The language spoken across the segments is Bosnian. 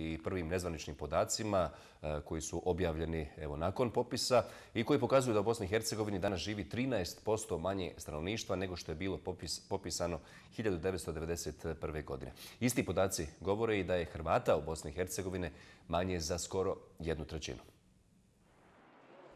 i prvim nezvaničnim podacima e, koji su objavljeni nakon popisa i koji pokazuju da u Bosni i Hercegovini danas živi 13% manje stanovništva nego što je bilo popisano 1991. godine. Isti podaci govore i da je Hrvata u Bosni i Hercegovine manje za skoro jednu trećinu.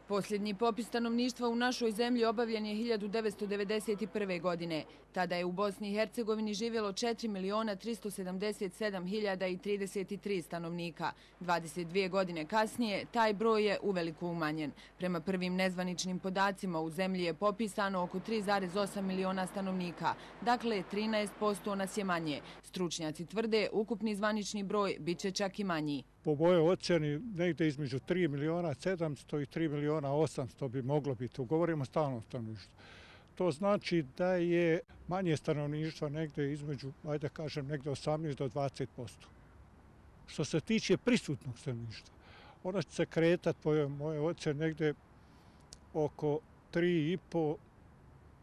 Posljednji popis stanovništva u našoj zemlji obavljen je 1991. godine. Tada je u Bosni i Hercegovini živjelo 4.377.033 stanovnika. 22 godine kasnije taj broj je uveliko umanjen. Prema prvim nezvaničnim podacima u zemlji je popisano oko 3,8 miliona stanovnika. Dakle, 13% nas je manje. Stručnjaci tvrde, ukupni zvanični broj bit će čak i manji po moje ocjeni negde između 3 miliona 700 i 3 miliona 800 bi moglo biti. Govorimo o stalnom stanovništvu. To znači da je manje stanovništva negde između, ajde kažem, negde 18 do 20 posto. Što se tiče prisutnog stanovništva, ona će se kretati po moje ocjeni negde oko 3,5,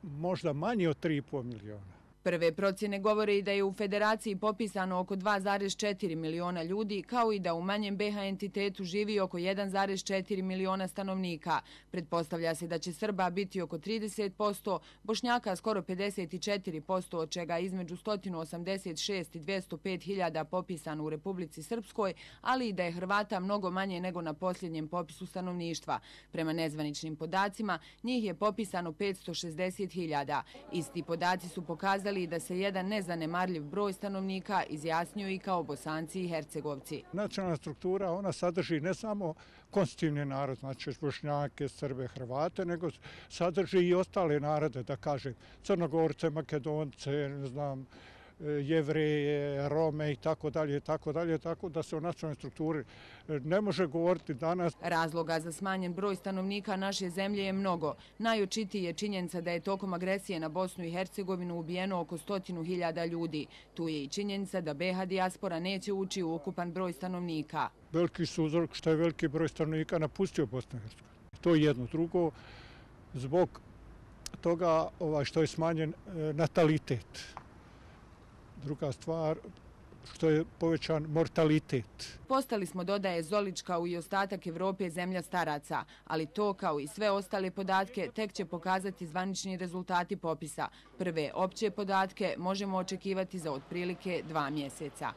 možda manje od 3,5 miliona. Prve procjene govore i da je u federaciji popisano oko 2,4 miliona ljudi, kao i da u manjem BH entitetu živi oko 1,4 miliona stanovnika. Pretpostavlja se da će Srba biti oko 30%, Bošnjaka skoro 54%, od čega između 186 i 205 hiljada popisano u Republici Srpskoj, ali i da je Hrvata mnogo manje nego na posljednjem popisu stanovništva. Prema nezvaničnim podacima, njih je popisano 560 hiljada. Isti podaci su pokazali kazali da se jedan nezanemarljiv broj stanovnika izjasnio i kao bosanci i hercegovci. Nacionalna struktura, ona sadrži ne samo konstitutivni narod, znači bošnjake, srbe, hrvate, nego sadrži i ostale narode, da kažem, crnogorce, makedonce, ne znam, jevreje, rome i tako dalje, tako dalje, tako da se o nacionalnoj strukturi e, ne može govoriti danas. Razloga za smanjen broj stanovnika naše zemlje je mnogo. Najočitiji je činjenica da je tokom agresije na Bosnu i Hercegovinu ubijeno oko stotinu hiljada ljudi. Tu je i činjenica da BH diaspora neće ući u ukupan broj stanovnika. Veliki su uzrok što je veliki broj stanovnika napustio Bosnu i Hercegovinu. To je jedno. Drugo, zbog toga ovaj, što je smanjen e, natalitet druga stvar što je povećan mortalitet. Postali smo, dodaje Zolić, kao i ostatak Evrope zemlja staraca, ali to, kao i sve ostale podatke, tek će pokazati zvanični rezultati popisa. Prve opće podatke možemo očekivati za otprilike dva mjeseca.